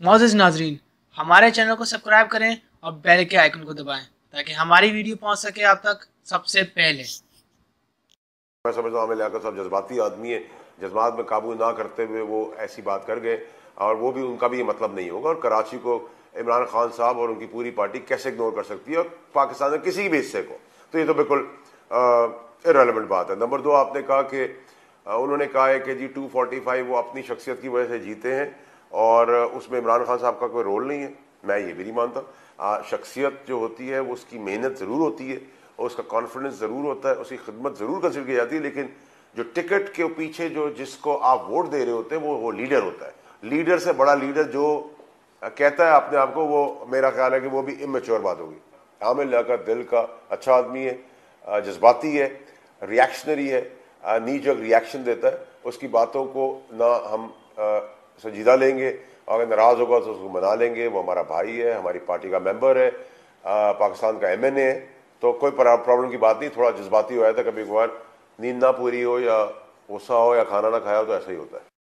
معزز ناظرین، ہمارے چینل کو سبسکرائب کریں اور بیل کے آئیکن کو دبائیں تاکہ ہماری ویڈیو پہنچ سکے آپ تک سب سے پہلے۔ میں سمجھتا ہوں ہمیں لیاقت صاحب جذباتی آدمی ہے جذبات میں قابو نہ کرتے ہوئے وہ ایسی بات کر گئے اور وہ بھی ان کا بھی یہ مطلب نہیں ہوگا۔ اور کراچی کو عمران خان صاحب اور ان کی پوری پارٹی کیسے اگنور کر سکتی ہے اور پاکستان میں کسی بھی حصے کو؟ تو یہ تو بالکل ارریلیونٹ بات ہے۔ نمبر دو، آپ نے کہا کہ انہوں نے کہا ہے کہ جی ٹو فورٹی فائیو وہ اپنی شخصیت کی وجہ سے جیتے ہیں۔ اور اس میں عمران خان صاحب کا کوئی رول نہیں ہے۔ میں یہ بھی نہیں مانتا۔ شخصیت جو ہوتی ہے، وہ اس کی محنت ضرور ہوتی ہے اور اس کا کانفیڈنس ضرور ہوتا ہے، اس کی خدمت ضرور کنسیڈر کی جاتی ہے، لیکن جو ٹکٹ کے پیچھے جو جس کو آپ ووٹ دے رہے ہوتے ہیں، وہ وہ لیڈر ہوتا ہے۔ لیڈر سے بڑا لیڈر جو کہتا ہے اپنے آپ کو، وہ میرا خیال ہے کہ وہ بھی امیچور بات ہوگی۔ عامر کا دل کا اچھا آدمی ہے جذباتی ہے ریاکشنری ہے نیچ ریاکشن دیتا ہے۔ اس کی باتوں کو نہ ہم سنجیدہ لیں گے اگر ناراض ہوگا تو اس کو منا لیں گے۔ وہ ہمارا بھائی ہے، ہماری پارٹی کا ممبر ہے پاکستان کا ایم این اے ہے۔ تو کوئی پرابلم کی بات نہیں، تھوڑا جذباتی ہوا تھا کبھی کبھار نیند نہ پوری ہو یا غصہ ہو یا کھانا نہ کھایا ہو تو ایسا ہی ہوتا ہے۔